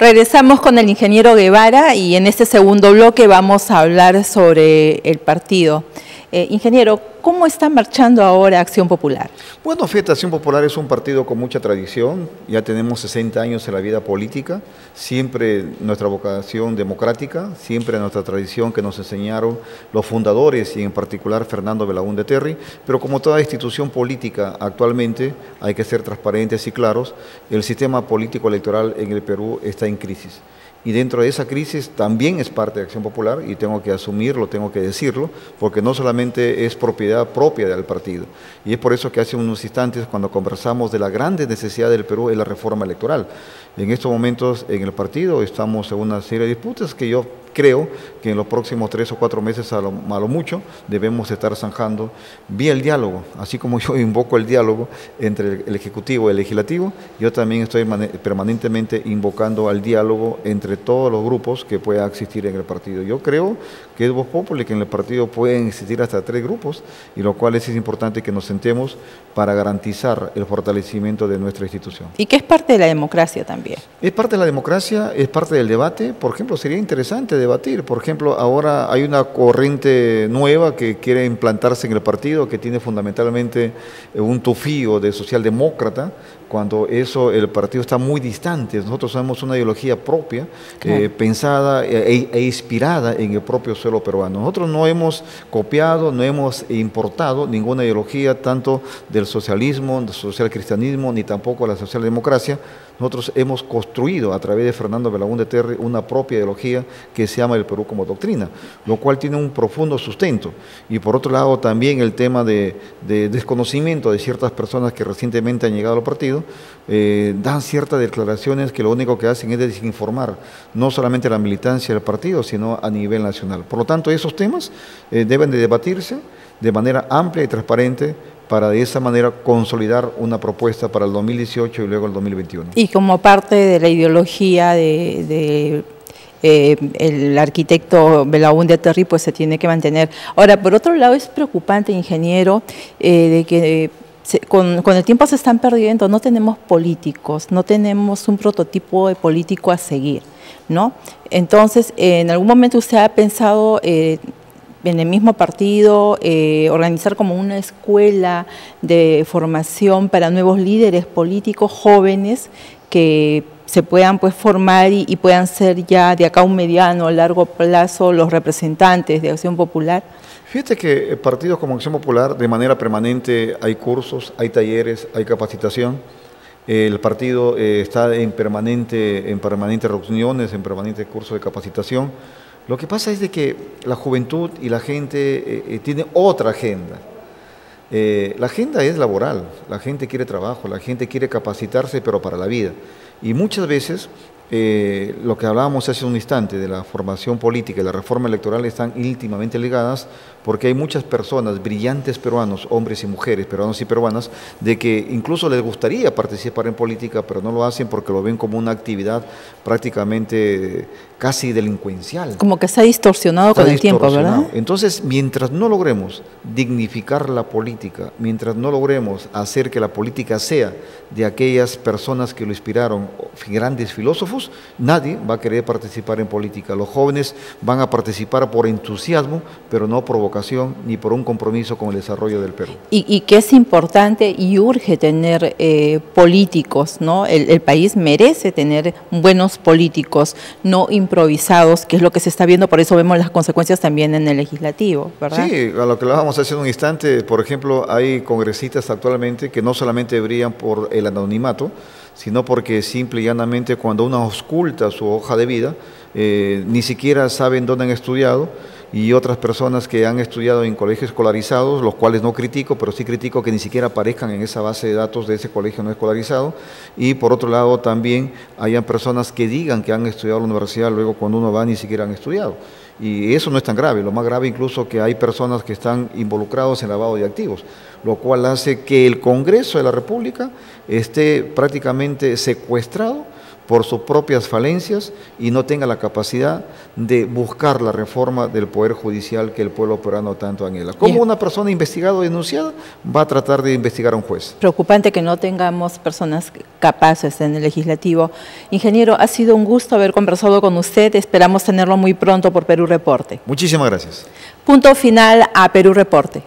Regresamos con el ingeniero Guevara y en este segundo bloque vamos a hablar sobre el partido. Eh, ingeniero, ¿cómo está marchando ahora Acción Popular? Bueno, fíjate, Acción Popular es un partido con mucha tradición, ya tenemos 60 años en la vida política, siempre nuestra vocación democrática, siempre nuestra tradición que nos enseñaron los fundadores y en particular Fernando Belaúnde Terry, pero como toda institución política actualmente hay que ser transparentes y claros, el sistema político electoral en el Perú está en crisis y dentro de esa crisis también es parte de Acción Popular y tengo que asumirlo, tengo que decirlo, porque no solamente es propiedad propia del partido. Y es por eso que hace unos instantes cuando conversamos de la grande necesidad del Perú es la reforma electoral. En estos momentos en el partido estamos en una serie de disputas que yo creo que en los próximos tres o cuatro meses a lo, mucho debemos estar zanjando vía el diálogo, así como yo invoco el diálogo entre el Ejecutivo y el Legislativo, yo también estoy permanentemente invocando al diálogo entre todos los grupos que pueda existir en el partido. Yo creo que es voz popular que en el partido pueden existir hasta tres grupos y lo cual es importante que nos sentemos para garantizar el fortalecimiento de nuestra institución. Y que es parte de la democracia también. Es parte de la democracia, es parte del debate, por ejemplo, sería interesante debatir. Por ejemplo, ahora hay una corriente nueva que quiere implantarse en el partido, que tiene fundamentalmente eh, un tufío de socialdemócrata, cuando eso el partido está muy distante. Nosotros tenemos una ideología propia, eh, pensada e, e, inspirada en el propio suelo peruano. Nosotros no hemos copiado, no hemos importado ninguna ideología, tanto del socialismo, del social cristianismo, ni tampoco de la socialdemocracia. Nosotros hemos construido a través de Fernando Belaúnde Terry una propia ideología que se llama el Perú como doctrina, lo cual tiene un profundo sustento. Y por otro lado también el tema de, desconocimiento de ciertas personas que recientemente han llegado al partido, eh, dan ciertas declaraciones que lo único que hacen es desinformar, no solamente la militancia del partido, sino a nivel nacional. Por lo tanto, esos temas eh, deben de debatirse de manera amplia y transparente para de esa manera consolidar una propuesta para el 2018 y luego el 2021. Y como parte de la ideología de, eh, el arquitecto Belaúnde Terry, pues se tiene que mantener. Ahora, por otro lado, es preocupante, ingeniero, eh, de que con, el tiempo se están perdiendo, no tenemos políticos, no tenemos un prototipo de político a seguir, ¿no? Entonces, en algún momento usted ha pensado eh, en el mismo partido, eh, organizar como una escuela de formación para nuevos líderes políticos jóvenes que se puedan pues formar y, puedan ser ya de acá a un mediano o largo plazo los representantes de Acción Popular? Fíjate que partidos como Acción Popular de manera permanente hay cursos, hay talleres, hay capacitación. El partido eh, está en permanente, en permanentes reuniones, en permanentes cursos de capacitación. Lo que pasa es de que la juventud y la gente eh, eh, tiene otra agenda. Eh, la agenda es laboral, la gente quiere trabajo, la gente quiere capacitarse, pero para la vida. Y muchas veces lo que hablábamos hace un instante de la formación política y la reforma electoral están íntimamente ligadas porque hay muchas personas, brillantes peruanos, hombres y mujeres, peruanos y peruanas, de que incluso les gustaría participar en política, pero no lo hacen porque lo ven como una actividad prácticamente casi delincuencial. Como que se ha distorsionado con el tiempo, ¿verdad? Entonces, mientras no logremos dignificar la política, mientras no logremos hacer que la política sea de aquellas personas que lo inspiraron, grandes filósofos, nadie va a querer participar en política. Los jóvenes van a participar por entusiasmo, pero no por vocación ni por un compromiso con el desarrollo del Perú. Y, que es importante y urge tener eh, políticos, ¿no? El, país merece tener buenos políticos, no improvisados, que es lo que se está viendo, por eso vemos las consecuencias también en el legislativo, ¿verdad? Sí, a lo que lo vamos a hacer en un instante, por ejemplo, hay congresistas actualmente que no solamente brillan por el anonimato, sino porque simple y llanamente cuando uno oculta su hoja de vida, eh, ni siquiera saben dónde han estudiado, y otras personas que han estudiado en colegios escolarizados, los cuales no critico, pero sí critico que ni siquiera aparezcan en esa base de datos de ese colegio no escolarizado. Y por otro lado también hayan personas que digan que han estudiado en la universidad, luego cuando uno va ni siquiera han estudiado. Y eso no es tan grave, lo más grave incluso que hay personas que están involucrados en lavado de activos, lo cual hace que el Congreso de la República esté prácticamente secuestrado por sus propias falencias y no tenga la capacidad de buscar la reforma del Poder Judicial que el pueblo peruano tanto anhela. ¿Cómo una persona investigada o denunciada va a tratar de investigar a un juez? Preocupante que no tengamos personas capaces en el legislativo. Ingeniero, ha sido un gusto haber conversado con usted. Esperamos tenerlo muy pronto por Perú Reporte. Muchísimas gracias. Punto final a Perú Reporte.